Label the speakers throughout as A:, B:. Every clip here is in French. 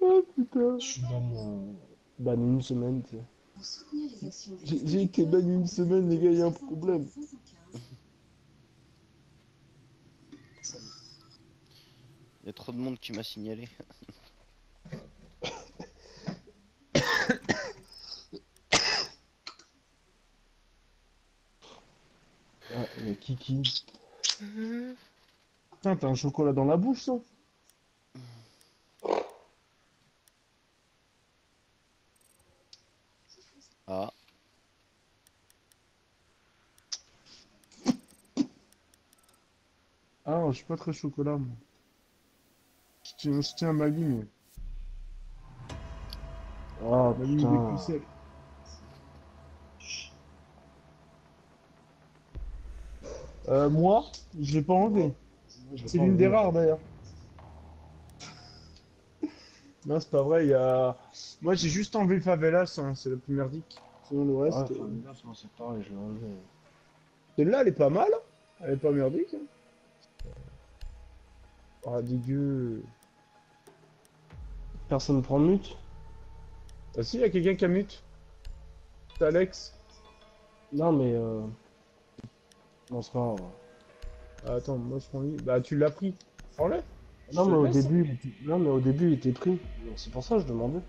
A: Oh putain.
B: Je suis dans mon...
A: Banni une semaine, tu sais. J'ai été banni une semaine, les gars, y a un problème.
C: Il y a trop de monde qui m'a signalé.
A: Ah, mais Kiki. Putain, t'as un chocolat dans la bouche, ça
C: Ah,
A: Ah, je suis pas très chocolat, moi. Je tiens, je tiens à ma ligne. Ah,
B: Ma ligne des
A: putain.
B: pucelles.
A: Euh, moi, je l'ai pas enlevé. C'est l'une des rares, d'ailleurs. Non, c'est pas vrai, il y a... Moi, j'ai juste enlevé Favelas, hein, c'est le plus merdique. Sinon, le reste...
B: Ah,
A: euh,
B: c'est pareil, je l'ai enlevé.
A: Celle-là, elle est pas mal. hein. Elle est pas merdique. hein. Ah, dégueu. Personne prend mute Ah si, il y a quelqu'un qui a mute. C'est Alex. Non, mais... Euh... Non, c'est pas. Ah, attends, moi je prends lui. Bah, tu l'as pris. Prends-le.
B: Non, mais au
A: laisse.
B: début, était- non, mais au début, il était pris. C'est pour ça que je demandais.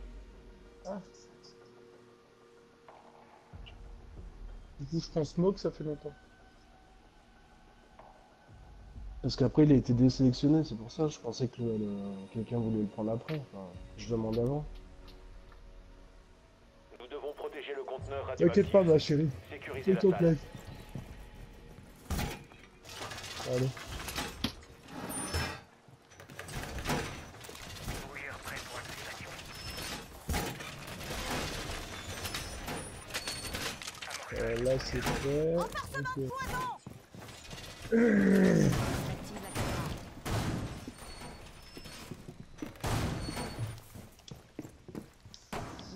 A: Du coup, je prends Smoke, ça fait longtemps.
B: Parce qu'après, il a été désélectionné, c'est pour ça. Je pensais que le- quelqu'un voulait le prendre après. Enfin, je demande avant.
D: Nous devons protéger le conteneur.
A: T'inquiète pas, ma chérie. S'il te plaît. Allez. Euh, là c'est fait. Ok.
E: J'active la caméra.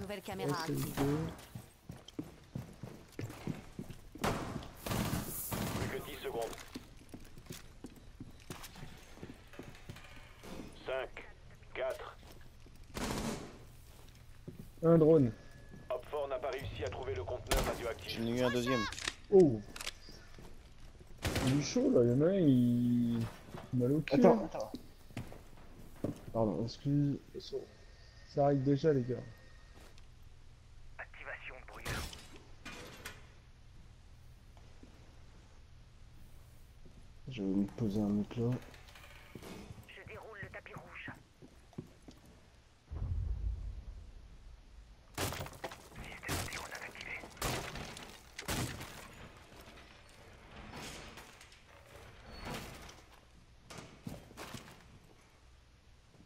E: Nouvelle
A: Là,
E: caméra active.
D: Plus que 10 secondes. 5, 4.
A: Un drone.
D: Hopfort n'a pas réussi à trouver le conteneur radioactif.
C: j'en ai eu un deuxième.
A: Oh. Il est chaud là, il y en a un, il. mal au cul.
B: Attends, attends. Pardon, excuse.
A: Ça arrive déjà, les gars.
D: Activation de brouilleur.
B: Je vais me poser un mec là.
D: Je déroule le tapis rouge. Système anti-grenade activé.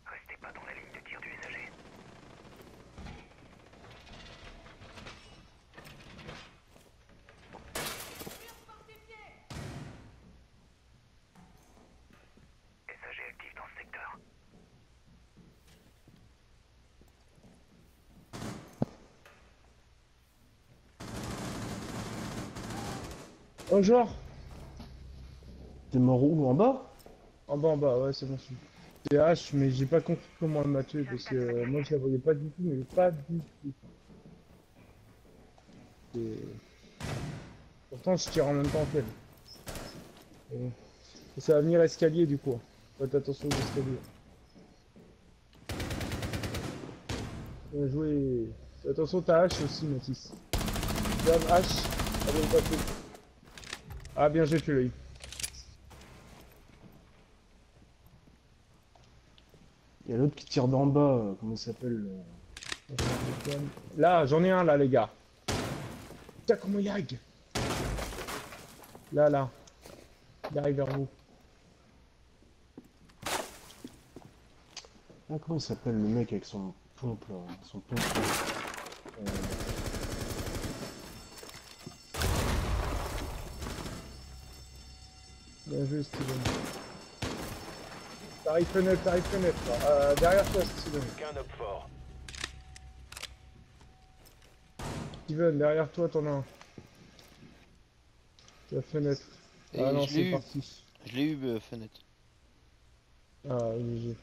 D: Restez pas dans la ligne de tir du messager. SAG actif dans ce secteur.
A: Oh, genre
B: T'es mort où? En bas?
A: En bas, en bas, ouais, c'est bon. je- C'est H, mais j'ai pas compris comment elle m'a tué parce que euh, moi je la voyais pas du tout, mais pas du tout. Et... Pourtant, je tire en même temps qu'elle. Et... et ça va venir escalier du coup. Faites attention aux escaliers. Bien joué. Attention, t'as H aussi, Mathis. Regarde, H. Bien, pas. Ah, bien, j'ai tué l'œil.
B: Il y a l'autre qui tire d'en bas. euh, Comment il s'appelle euh,
A: Là, j'en ai un là, les gars. Putain, comment il lag? Là, là. Il arrive vers vous.
B: Ah, comment il s'appelle le mec avec son pompe là Son pompe. là. Euh,
A: Bien joué, Steven. T'arrives fenêtre, t'arrives fenêtre. là. Euh, derrière toi, Steven.
D: Qu'un.
A: Steven, derrière toi, t'en as un. La fenêtre.
C: Et
A: ah non, c'est parti.
C: Je l'ai eu, euh, fenêtre.
A: Ah, GG.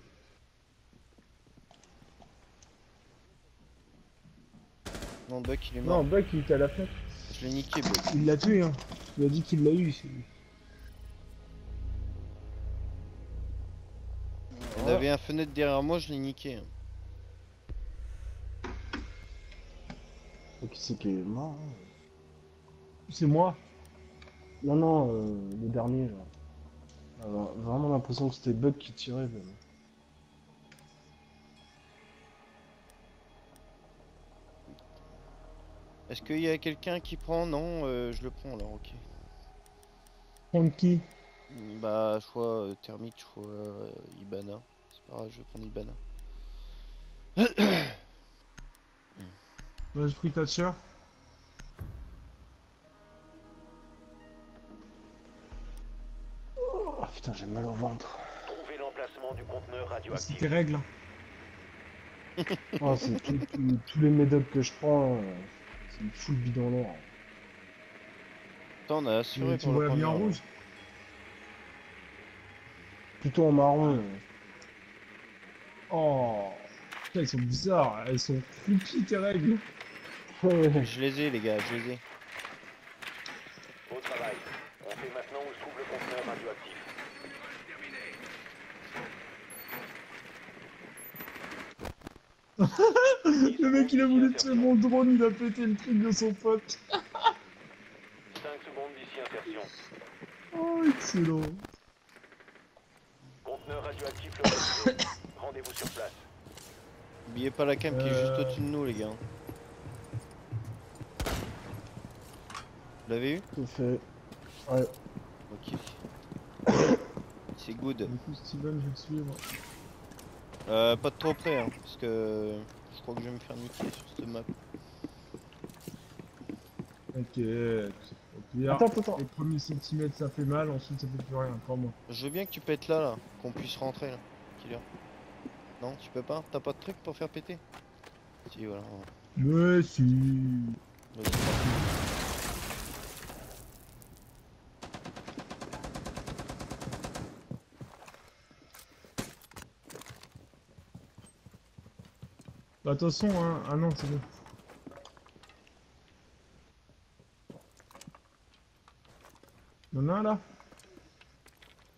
C: Non, Buck il est mort.
A: Non, Buck il était à la fenêtre.
C: Je l'ai niqué, Buck.
B: Il l'a tué, hein. Il a dit qu'il l'a eu. C'est-
C: Il avait un fenêtre derrière moi, je l'ai niqué. hein.
B: Qui c'est qui est mort hein
A: C'est moi.
B: Non, non, euh, le dernier, là. J'avais vraiment l'impression que c'était Bug qui tirait. mais-
C: Est-ce qu'il y a quelqu'un qui prend? Non, euh, je le prends alors, ok.
A: Prendre qui?
C: Bah, je crois euh, Thermite, je crois euh, Ibana. C'est pas grave, je vais prendre Ibana.
A: J'ai pris Thatcher.
B: Oh putain, j'ai mal au ventre.
D: Trouvez l'emplacement du conteneur
A: C'est
D: radioactif.
A: tes règles.
B: Oh, c'est tout- tout- tous les médocs que je prends, euh, c'est une full bidon l'air.
C: Attends, on a assuré
A: Tu, tu
C: pour
A: vois
C: le
A: la vie en
C: premier,
A: rouge
B: Plutôt en marron.
A: Oh Putain, ils sont bizarres. Elles sont creepy tes règles.
C: Je les ai, les gars, je les ai.
D: Au travail. On sait maintenant où se trouve le conteneur radioactif.
A: Le mec il a voulu tuer mon drone, il a pété le truc de son pote.
D: 5 secondes d'ici insertion.
A: Oh excellent.
D: Radioactif localisé. Rendez-vous sur place.
C: Oubliez pas la cam qui est juste
A: Euh.
C: au-dessus de nous, les gars. Vous l'avez eu
B: C'est fait. Ouais.
C: Ok. C'est good.
A: Du coup Steven je vais te suivre.
C: Euh, pas de trop près, hein, parce que je crois que je vais me faire niquer sur cette map.
A: Ok.
B: Attends, attends, attends.
A: les premiers centimètres ça fait mal, ensuite ça fait plus rien, pour moi.
C: Je veux bien que tu pètes là, là, qu'on puisse rentrer, là. Killer. Non, tu peux pas? T'as pas de truc pour faire péter? Si, voilà.
A: Mais si.
C: Vas-y.
A: Bah attention hein. Ah non c'est bon. Y'en a un là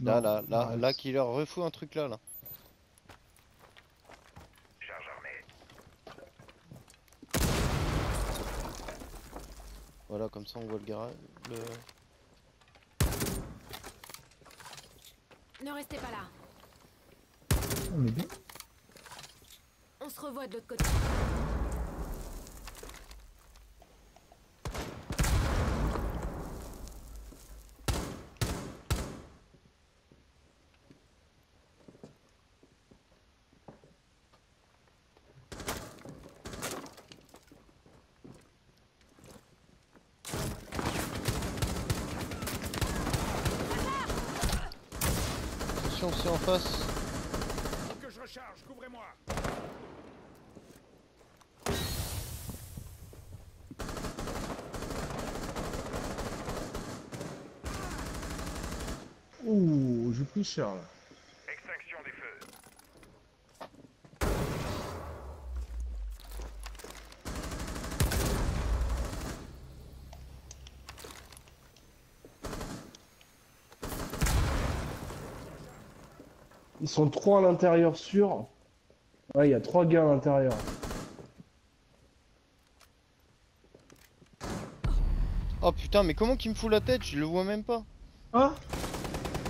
C: Là,
A: Non.
C: là, là, là, Killer, refous un truc là, là.
D: Charge armée.
C: Voilà, comme ça on voit le garage. Le...
F: Ne restez pas là.
A: On est bien.
F: On se revoit de l'autre côté.
C: Attention, c'est en face.
D: Que je recharge, couvrez-moi.
A: Ouh, j'ai pris cher là.
B: Ils sont trois à l'intérieur sûr. Ouais, il y a trois gars à l'intérieur.
C: Oh putain, mais comment qu'il me fout la tête Je le vois même pas.
A: Ah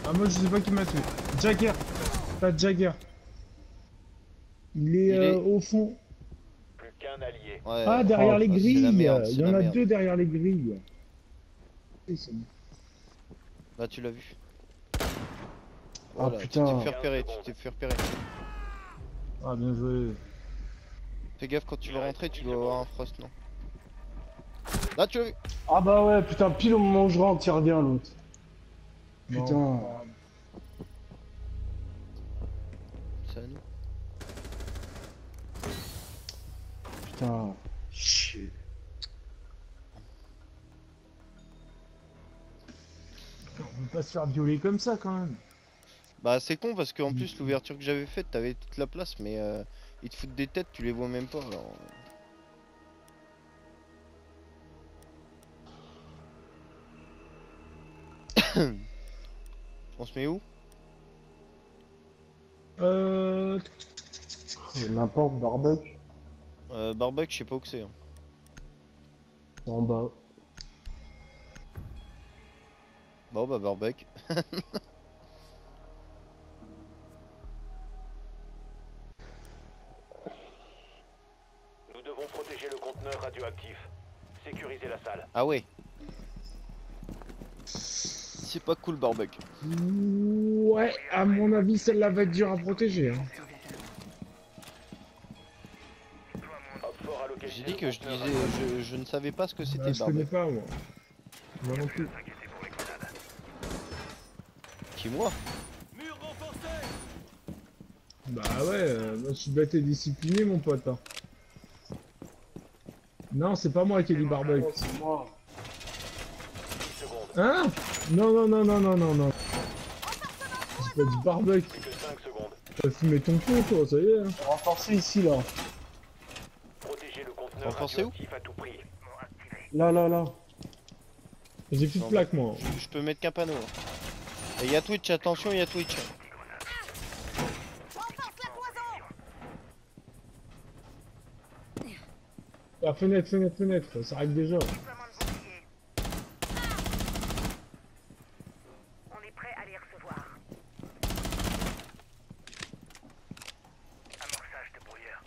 A: Ah moi je sais pas qui m'a tué. Jagger Pas Jagger. Il est,
C: Il est-
A: euh, au fond.
D: Plus qu'un allié.
C: Ouais,
A: Ah derrière
C: oh,
A: les grilles
C: merde,
A: Il y en a
C: merde.
A: deux derrière les grilles.
C: Là, tu l'as vu.
B: Ah,
C: Voilà,
B: putain.
C: Tu t'es fait repérer, tu t'es fait repérer.
A: Ah bien joué.
C: Fais gaffe quand tu vas rentrer, tu dois avoir un frost, non Là, tu l'as vu
B: Ah bah ouais, putain, pile au moment où je rentre, il revient l'autre. Putain.
C: C'est à nous.
B: Putain. Chier.
A: On peut pas se faire violer comme ça quand même.
C: Bah c'est con parce qu'en mm. plus l'ouverture que j'avais faite, t'avais toute la place, mais euh, ils te foutent des têtes, tu les vois même pas alors. Euh. On se met où?
A: Euh...
B: N'importe, barbecue.
C: Euh, barbecue, je sais pas où c'est. Hein.
B: En bas.
C: Bon bah barbecue. Ah ouais. C'est pas cool barbecue.
A: Ouais, à mon avis, celle-là va être dure à protéger. Hein.
C: J'ai dit que je
D: conteneur
C: disais, je, je ne savais pas ce que
A: Bah,
C: c'était
A: je connais pas, moi. Moi non plus.
C: Qui moi?
A: Bah ouais, euh, moi je suis bête et discipliné, mon pote. hein. Non, c'est pas moi qui ai dit barbecue.
B: C'est moi.
D: 10 secondes.
A: Hein Non, non, non, non, non, non, non. J'ai pas dit barbecue.
D: Plus que 5 secondes.
A: T'as fumé ton con, toi, ça y est. hein.
B: Renforcé ici, là.
D: Protéger le conteneur
C: Renforcé où
D: radioactif à tout prix.
B: Là, là, là.
A: J'ai plus de plaque, moi.
C: je, je peux mettre qu'un panneau. hein. Et y a Twitch, attention, y a Twitch.
A: Ah, fenêtre, fenêtre, fenêtre, ça arrive déjà.
E: On est prêt à les recevoir. Amorçage de brouilleur.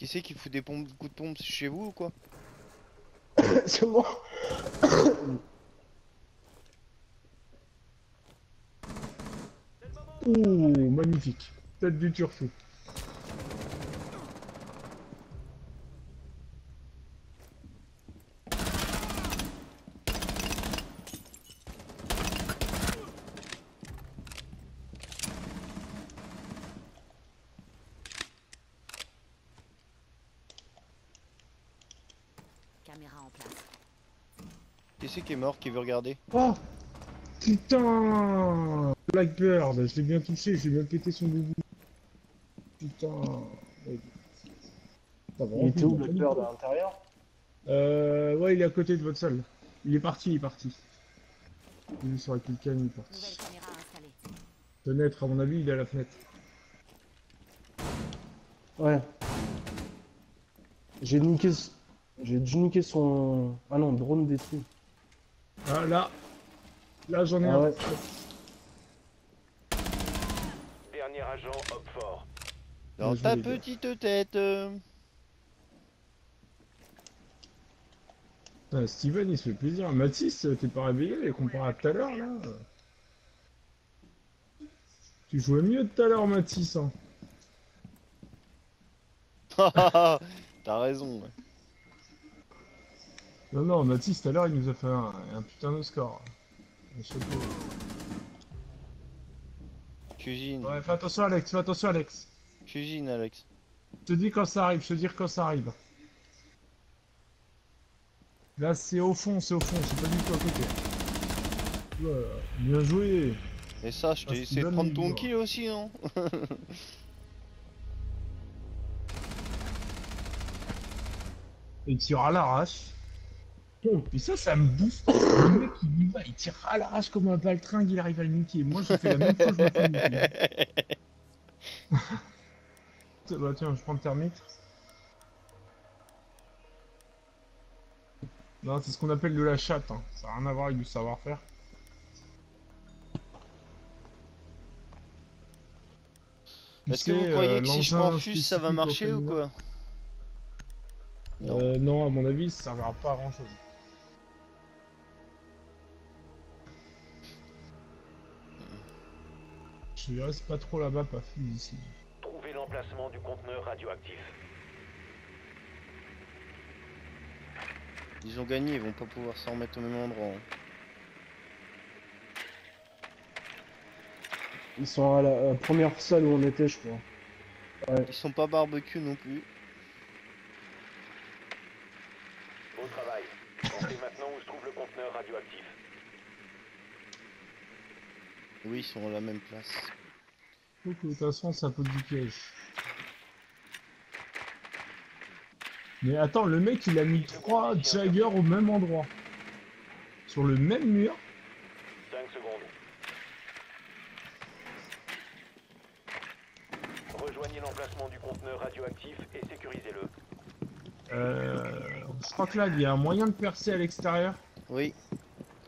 C: Qui c'est qui fout des pompes, coups de pompe c'est chez vous ou quoi?
B: C'est moi.
A: Ouh, magnifique. Tête du turfou.
F: Caméra en place.
C: Qui c'est qui est mort, qui veut regarder?
A: Oh Putain Blackbird, je l'ai bien touché, j'ai bien pété son boubou. Putain.
B: Il était où, Blackbird, à l'intérieur?
A: Euh, ouais, il est à côté de votre salle. Il est parti, il est parti. Il est sur la quelqu'un, il est parti. Fenêtre, à mon avis, il est à la fenêtre.
B: Ouais. J'ai niqué... J'ai dû niquer son... Ah non, drone détruit.
A: Ah, là Là, j'en ai
B: Ah
A: un.
B: ouais.
D: Dernier agent, hop fort.
C: Dans ta petite tête euh.
A: Putain, Steven, il se fait plaisir. Mathis, t'es pas réveillé comparé à tout à l'heure, là Tu jouais mieux tout à l'heure, Mathis. Hein.
C: T'as raison. ouais.
A: Non, non, Mathis, tout à l'heure, il nous a fait un, un putain de score. Un chapeau.
C: Cuisine.
A: Ouais, fais attention, Alex, fais attention, Alex.
C: Cuisine, Alex.
A: Je te dis quand ça arrive, je te dis quand ça arrive. Là, c'est au fond, c'est au fond, c'est pas du tout à côté. Voilà, bien joué.
C: Et ça, je t'ai
A: c'est
C: essayé de prendre ton kill aussi, non
A: Et il tire à l'arrache. Et ça, ça me bouffe. Le mec, il y va, il tire à l'arrache comme un baltringue, il arrive à le niquer. Moi, je fais la même chose, je me fais niquer. bah tiens, je prends le thermite. Non, c'est ce qu'on appelle de la chatte. hein. Ça n'a rien à voir avec du savoir-faire.
C: Est-ce que vous croyez
A: euh,
C: que si je m'enfuse, ça va marcher ou quoi?
A: Euh, non, à mon avis, ça servira pas à grand chose. Je reste pas trop là-bas, pas fou ici.
D: Trouvez l'emplacement du conteneur radioactif.
C: Ils ont gagné, ils vont pas pouvoir s'en remettre au même endroit. hein.
B: Ils sont à la euh, première salle où on était, je crois.
C: Ils sont pas barbecue non plus.
D: Beau travail. On sait maintenant où se trouve le conteneur radioactif.
C: Oui, ils sont à la même place.
A: Donc, de toute façon, ça peut du piège. Mais attends, le mec, il a mis trois Jagger au même endroit. Sur le même mur.
D: 5 secondes. Rejoignez l'emplacement du conteneur radioactif et sécurisez-le.
A: Euh, je crois que là, il y a un moyen de percer à l'extérieur.
C: Oui.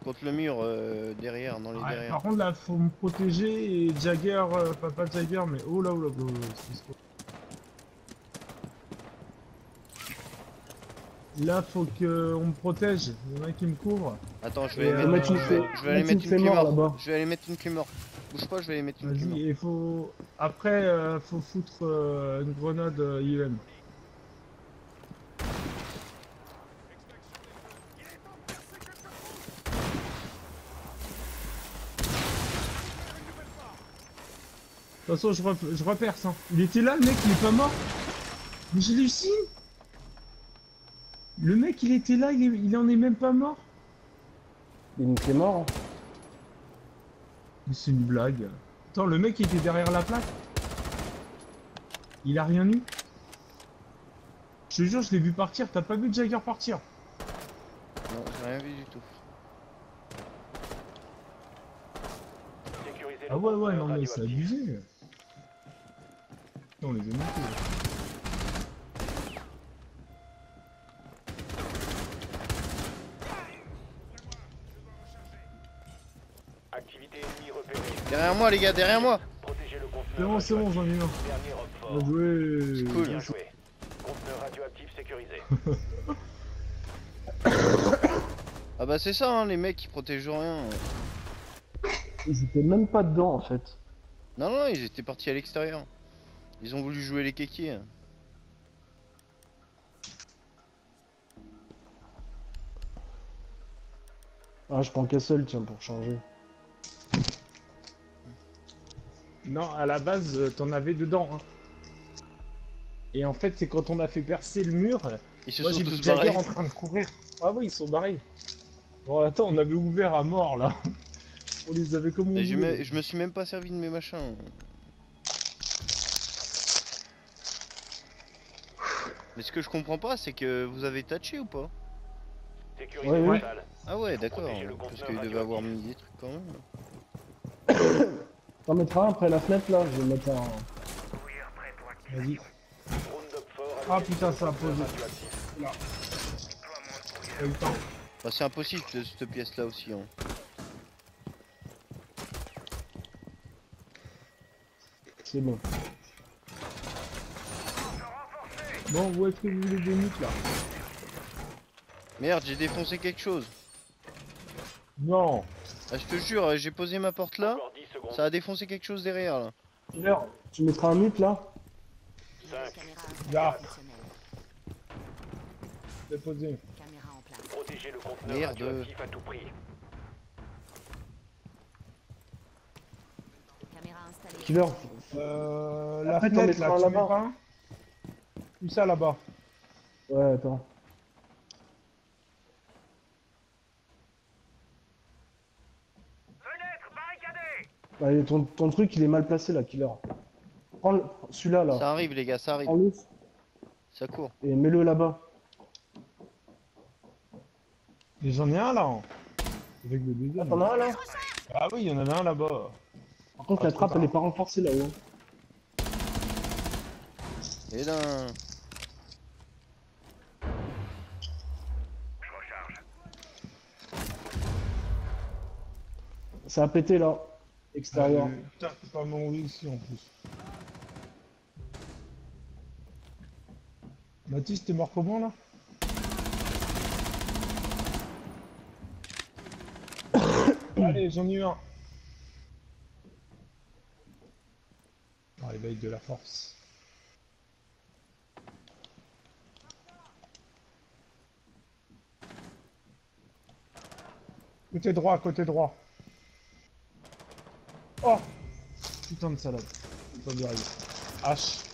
C: Contre le mur euh, derrière, dans les
A: Ouais,
C: derrière.
A: par contre, là, faut me protéger et Jagger, euh, enfin pas Jagger, mais oh là, oh là, oh là, que- Là, faut que on me protège. Il y en a qui me couvrent.
C: Attends, je vais,
A: euh,
C: aller mettre,
A: une
C: je vais aller
B: mettre une là-bas.
C: Je vais aller mettre une clé morte. Bouge pas, je vais aller mettre une clé morte.
A: Vas-y, il faut. Après, euh, faut foutre euh, une grenade euh, IEM. Toute façon, je, rep- je reperce. Hein. Il était là, le mec, il est pas mort. Mais j'hallucine. Le mec, il était là, il, est- il en est même pas mort.
B: Il est niqué mort. hein.
A: Mais c'est une blague. Attends, le mec il était derrière la plaque. Il a rien eu. Je te jure, je l'ai vu partir. T'as pas vu Jagger partir?
C: Non, j'ai rien vu du tout.
A: Ah ouais, ouais, non mais c'est
D: radioactif.
A: Abusé. On les a montés.
D: Activité ennemie repérée.
C: Derrière moi, les gars, derrière moi
D: Protégez le conteneur.
A: C'est bon, c'est bon, j'en ai un. Bien joué.
C: Cool.
D: Bien joué. Conteneur radioactif sécurisé.
C: Ah bah c'est ça, hein, les mecs qui protègent rien.
B: Ils étaient même pas dedans en fait.
C: Non, non, ils étaient partis à l'extérieur. Ils ont voulu jouer les kékés.
B: Ah, je prends Castle, tiens, pour changer.
A: Non, à la base, euh, t'en avais dedans. hein. Et en fait, c'est quand on a fait percer le mur,
C: Ils se
A: moi
C: sont tous barrés.
A: en train de courir. Ah oui, ils sont barrés. Bon, attends, on avait ouvert à mort là. On les avait comme on
C: Et je,
A: voulait.
C: me, je me suis même pas servi de mes machins. Mais ce que je comprends pas, c'est que vous avez touché ou pas
D: Sécurisez
B: Ouais.
C: Ah ouais, d'accord. Parce qu'il devait avoir mis des trucs quand même.
B: T'en mettras un après la fenêtre là, je vais mettre un.
A: Vas-y. Ah, putain, ça a posé.
C: Bah, c'est impossible cette pièce là aussi. Hein.
B: C'est bon.
A: Bon, où est-ce que vous voulez des nuques là
C: Merde, j'ai défoncé quelque chose.
A: Non
C: Ah, je te jure, j'ai posé ma porte là,
D: Encore 10 secondes.
C: ça a défoncé quelque chose derrière là.
B: Killer, tu mettras un mute là
A: Là.
F: fonctionnelle.
A: Déposé.
F: Caméra en place.
D: Protégez le conteneur
C: Merde.
D: radioactif à tout prix.
F: Caméra installée.
B: Killer,
A: Euh, la
B: Après, t'en
A: fenêtre
B: mettras
A: là,
B: un
A: tu mets
B: là-bas.
A: pas un Où ça là-bas
B: ouais, attends. Allez, ton, ton truc il est mal placé là, Killer. Prends le- celui-là là.
C: Ça arrive les gars, ça arrive. Ça court.
B: et mets-le là-bas.
A: J'en ai un là. Avec le deuxième.
B: T'en as un là?
A: Ah oui, il y en avait un là-bas.
B: Par contre,
A: Ah,
B: la
A: trop
B: trappe elle est pas renforcée là-haut.
C: Et là,
E: Je
B: Ça a pété là. Extérieur.
A: Euh, Putain, c'est pas mon ici en plus. Mathis, t'es mort comment là Allez, j'en ai eu un. Ah, de la force. Côté droit, côté droit. Oh Putain de salade. Pas de H.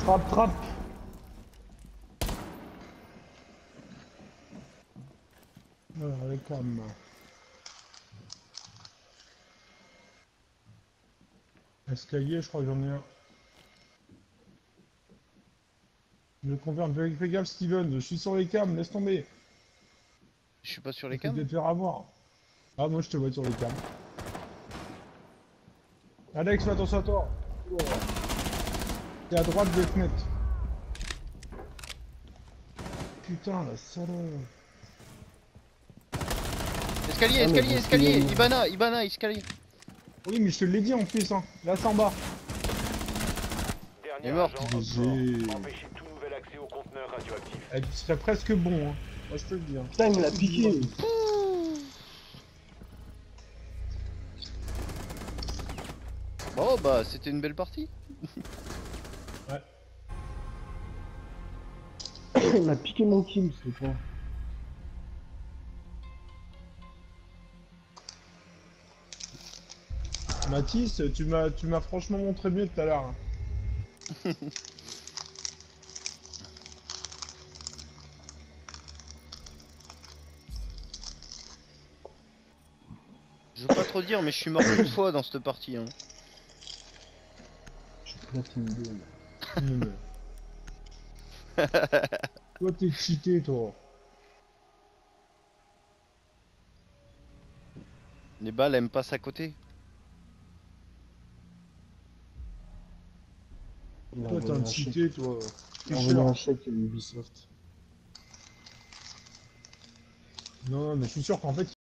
B: Trap, trap.
A: Euh, voilà, elle est calme. Escalier, je crois que j'en ai un. Je confirme, Vegal Steven, je suis sur les câbles, laisse tomber.
C: Je suis pas sur les cams.
A: de te faire avoir. Ah, moi je te vois sur les cams. Alex, fais attention à toi. T'es à droite des fenêtres. Putain, la salope.
C: Escalier,
B: Ah,
C: escalier, escalier. Ibana, Ibana, escalier.
A: Oui, mais je te l'ai dit en plus, hein. Là, c'est en bas.
D: Dernier
C: est mort.
D: agent
A: GG.
D: encore. Empêchez tout nouvel accès au conteneur radioactif.
A: Elle serait presque bon, hein. Moi, je peux le dire.
B: Putain, il me l'a piqué.
C: Bon bah c'était une belle partie.
B: il m'a piqué mon kill, ce con.
A: Mathis, tu m'as, tu m'as franchement montré mieux tout à l'heure. hein.
C: Je veux pas trop dire mais je suis mort une fois dans cette partie. Hein.
B: Je suis platine 2.
A: Non, mais- toi, t'es cheaté, toi.
C: Les balles elles me passent à côté.
A: Toi, t'es un cheaté, toi.
B: Envoyé un chèque à Ubisoft.
A: Non, non, mais je suis sûr qu'en fait,